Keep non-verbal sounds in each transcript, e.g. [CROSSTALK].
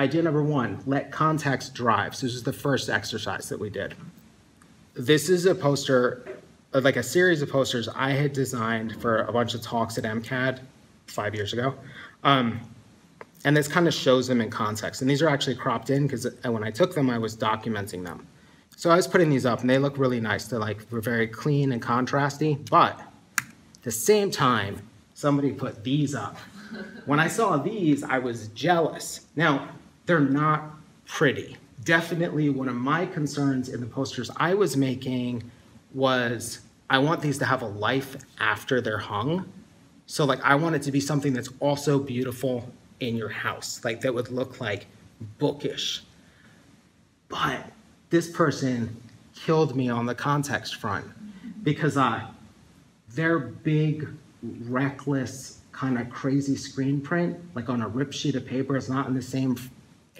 idea number one, let context drive. So this is the first exercise that we did. This is a poster, like a series of posters I had designed for a bunch of talks at MCAD five years ago. Um, and this kind of shows them in context. And these are actually cropped in because when I took them, I was documenting them. So I was putting these up and they look really nice. They're like, we're very clean and contrasty, but at the same time, somebody put these up. When I saw these, I was jealous. Now, they're not pretty. Definitely one of my concerns in the posters I was making was I want these to have a life after they're hung. So like I want it to be something that's also beautiful in your house, like that would look like bookish. But this person killed me on the context front because uh, their big, reckless, kind of crazy screen print, like on a rip sheet of paper, is not in the same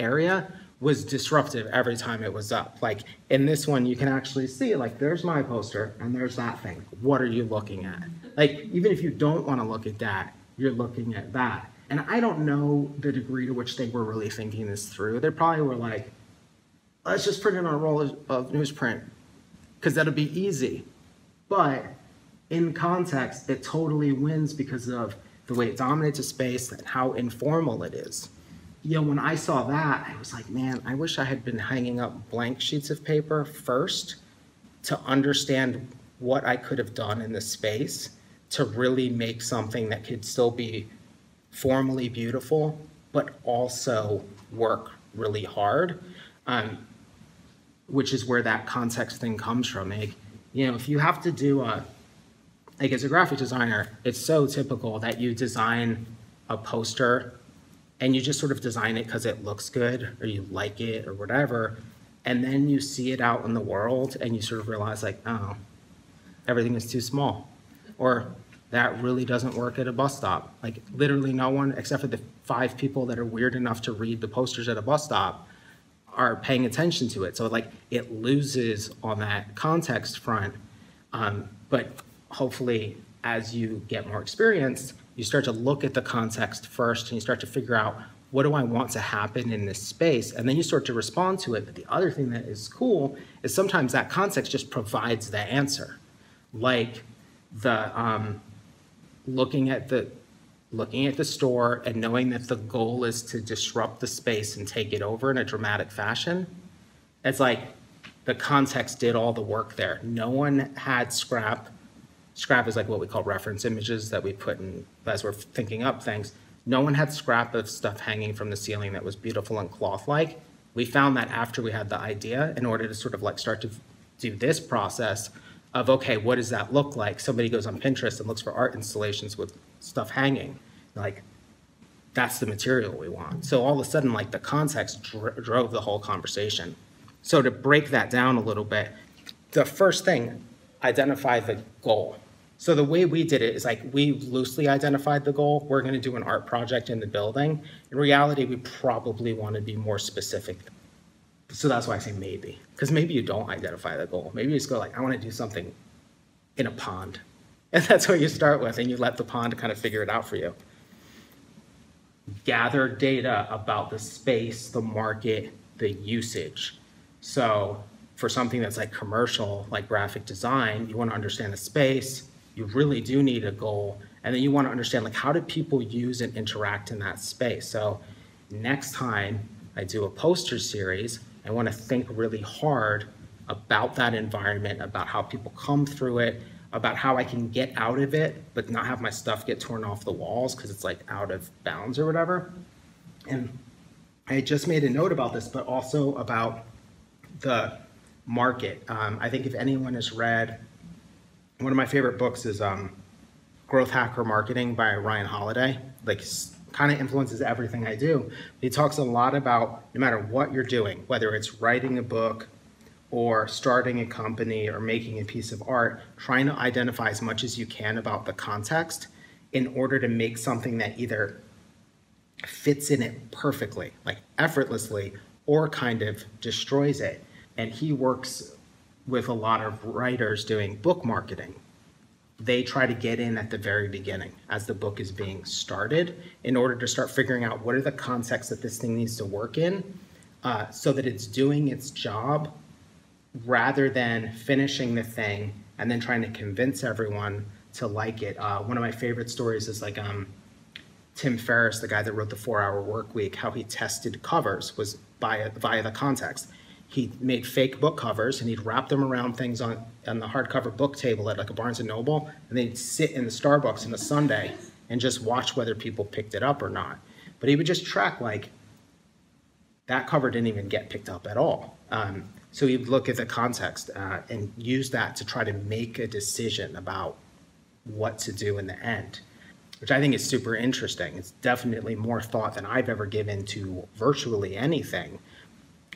area, was disruptive every time it was up. Like in this one, you can actually see, like, there's my poster and there's that thing. What are you looking at? Like, even if you don't want to look at that, you're looking at that. And I don't know the degree to which they were really thinking this through. They probably were like, let's just print it on a roll of, of newsprint because that'll be easy. But in context, it totally wins because of the way it dominates a space and how informal it is. You know, when I saw that, I was like, man, I wish I had been hanging up blank sheets of paper first to understand what I could have done in the space to really make something that could still be formally beautiful, but also work really hard, um, which is where that context thing comes from. Like, you know, if you have to do a, like as a graphic designer, it's so typical that you design a poster and you just sort of design it because it looks good or you like it or whatever. And then you see it out in the world and you sort of realize like, oh, everything is too small. Or that really doesn't work at a bus stop. Like literally no one, except for the five people that are weird enough to read the posters at a bus stop, are paying attention to it. So like it loses on that context front. Um, but hopefully as you get more experience, you start to look at the context first and you start to figure out what do I want to happen in this space? And then you start to respond to it. But the other thing that is cool is sometimes that context just provides the answer. Like the um, looking at the looking at the store and knowing that the goal is to disrupt the space and take it over in a dramatic fashion, it's like the context did all the work there. No one had scrap. Scrap is like what we call reference images that we put in as we're thinking up things. No one had scrap of stuff hanging from the ceiling that was beautiful and cloth-like. We found that after we had the idea, in order to sort of like start to do this process, of okay, what does that look like? Somebody goes on Pinterest and looks for art installations with stuff hanging. Like, that's the material we want. So all of a sudden, like the context dr drove the whole conversation. So to break that down a little bit, the first thing, identify the goal. So the way we did it is like we loosely identified the goal. We're going to do an art project in the building. In reality, we probably want to be more specific so that's why I say maybe, because maybe you don't identify the goal. Maybe you just go like, I want to do something in a pond. [LAUGHS] And that's what you start with, and you let the pond kind of figure it out for you. Gather data about the space, the market, the usage. So for something that's like commercial, like graphic design, you want to understand the space, you really do need a goal, and then you want to understand like how do people use and interact in that space. So next time I do a poster series, I want to think really hard about that environment, about how people come through it, about how I can get out of it, but not have my stuff get torn off the walls because it's like out of bounds or whatever. And I just made a note about this, but also about the market. Um, I think if anyone has read, one of my favorite books is um, Growth Hacker Marketing by Ryan Holiday. Like kind of influences everything I do. He talks a lot about no matter what you're doing, whether it's writing a book or starting a company or making a piece of art, trying to identify as much as you can about the context in order to make something that either fits in it perfectly, like effortlessly, or kind of destroys it. And he works with a lot of writers doing book marketing. they try to get in at the very beginning as the book is being started in order to start figuring out what are the contexts that this thing needs to work in uh, so that it's doing its job rather than finishing the thing and then trying to convince everyone to like it. Uh, one of my favorite stories is like um, Tim Ferriss, the guy that wrote the Four Hour Work Week, how he tested covers was via via the context he made fake book covers and he'd wrap them around things on, on the hardcover book table at like a Barnes and Noble, and they'd sit in the Starbucks on a Sunday and just watch whether people picked it up or not. But he would just track like that cover didn't even get picked up at all. Um, so he'd look at the context uh, and use that to try to make a decision about what to do in the end, which I think is super interesting. It's definitely more thought than I've ever given to virtually anything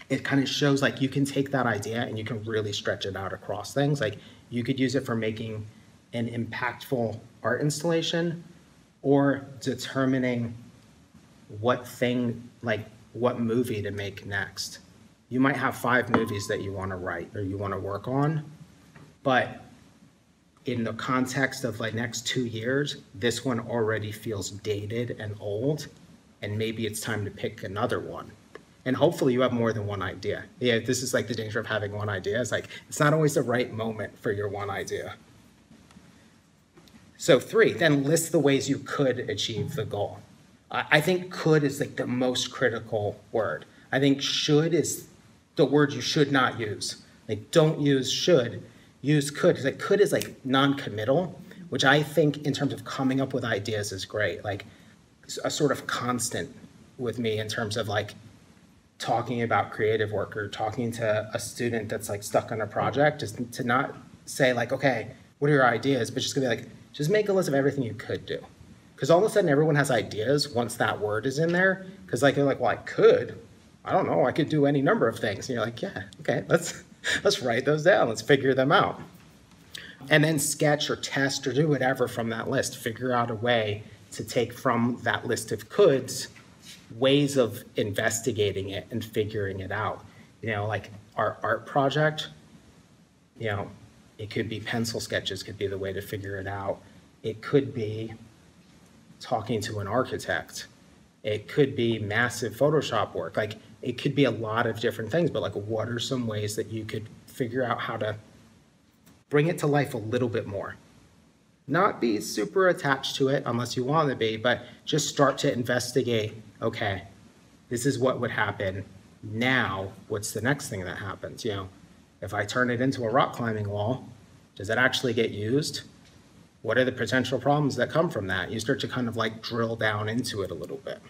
it kind of shows like you can take that idea and you can really stretch it out across things. Like you could use it for making an impactful art installation or determining what thing, like what movie to make next. You might have five movies that you want to write or you want to work on, but in the context of like next two years, this one already feels dated and old, and maybe it's time to pick another one and hopefully you have more than one idea. Yeah, this is like the danger of having one idea. It's like it's not always the right moment for your one idea. So three, then list the ways you could achieve the goal. I think could is like the most critical word. I think should is the word you should not use. Like don't use should, use could. Like could is like non-committal, which I think in terms of coming up with ideas is great. Like a sort of constant with me in terms of like talking about creative work or talking to a student that's like stuck on a project, just to not say like, okay, what are your ideas, but just gonna be like, just make a list of everything you could do. Because all of a sudden everyone has ideas once that word is in there. Because like they're like, well, I could. I don't know. I could do any number of things. And you're like, yeah, okay, let's [LAUGHS] let's write those down. Let's figure them out. And then sketch or test or do whatever from that list. Figure out a way to take from that list of coulds ways of investigating it and figuring it out. You know, like our art project, you know, it could be pencil sketches could be the way to figure it out. It could be talking to an architect. It could be massive Photoshop work. Like it could be a lot of different things, but like what are some ways that you could figure out how to bring it to life a little bit more? Not be super attached to it unless you want to be, but just start to investigate okay, this is what would happen. Now, what's the next thing that happens? You know, if I turn it into a rock climbing wall, does it actually get used? What are the potential problems that come from that? You start to kind of like drill down into it a little bit.